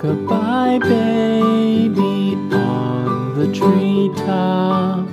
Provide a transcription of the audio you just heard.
Rock-a-bye baby on the treetop.